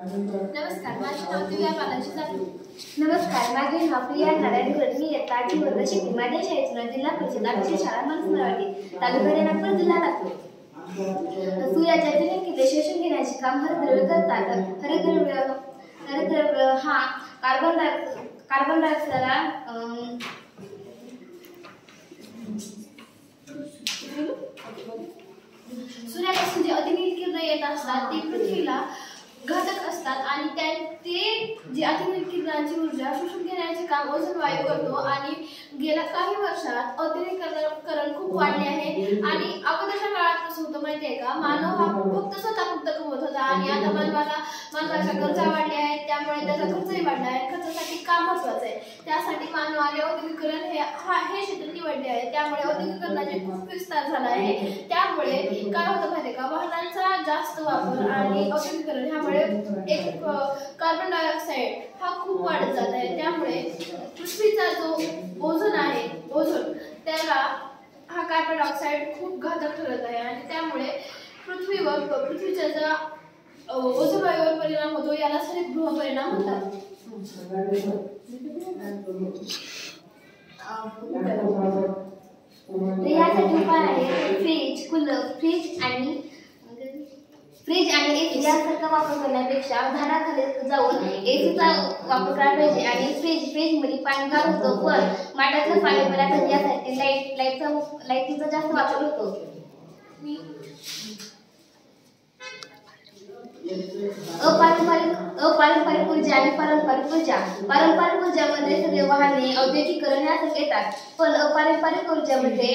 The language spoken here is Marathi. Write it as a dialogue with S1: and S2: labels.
S1: नमस्कार माझे नाव दिव्या बालाजी जाधव.
S2: नमस्कार माझे नाव प्रिया नारायण मी इयत्ता आठवी वर्ग शिकते माझ्या शाळेतून जिल्हा परिषद आठवीची शाळा मनसमरावती तालुका रेणापूर जिल्हा नागपूर सूर्याच्या तिने शोषण घेण्याचे काम हरिद्रव्य करतात. हरिद्रव्य हरिद्रव्य हा कार्बन डाय कार्बन डायऑक्साईडला
S1: सूर्यापासून जे अतिनील किरण येत असतात ते पृथ्वीला घटक असतात आणि त्या ते जे अतिनील किरणांची ऊर्जा शोषून घेण्याचे काम ओझोन वायू करतो आणि गेल्या काही वर्षात औद्योगिकरण खूप वाढले आहे. आणि अगोदरच्या काळात कसं होतं माहितीये का? मानव हा फक्त स्वतः फक्त कमवत होता आणि आता मानवाला मानवाच्या गरजा वाढल्या आहेत. त्यामुळे त्याचा खर्चही वाढला आहे. खर्चासाठी काम महत्वाचं आहे? त्यासाठी मानवाने औद्योगिकरण हे हा हे क्षेत्र निवडले आहे. त्यामुळे औद्योगिकरणाचे खूप विस्तार झाला आहे. त्यामुळे काय होतं माहिती का? वाहनांचा जास्त वापर आणि औद्योगिकरण ह्यामुळे एक कार्बन डायऑक्साईड हा खूप वाढत जात आहे. त्यामुळे पृथ्वीचा जो ओझोन आहे ओझोन त्याला हा कार्बन डायऑक्साईड खूप घातक ठरत आहे. आणि त्यामुळे पृथ्वीवर पृथ्वीच्या ज्या ओझोन वायूवर परिणाम होतो याला हरितगृह परिणाम होतात.
S2: तर यासाठी उपाय आहे फ्रीज कूलर फ्रीज आणि फ्रीज आणि एसी यासारखा वापर करण्यापेक्षा झाडाखाली जाऊन एसीचा वापर करायला पाहिजे आणि फ्रीज फ्रीजमध्ये पाणी गार होतो पण माठातलं पाणी पिण्याचं यासाठी लाइट लाईटचा लाईटीचा जास्त वापर होतो. अपारंपरिक अपारंपरिक आणि पारंपरिक ऊर्जा पारंपरिक ऊर्जामध्ये सगळे वाहने औद्योगिकरण यासारखे येतात. पण अपारंपरिक ऊर्जामध्ये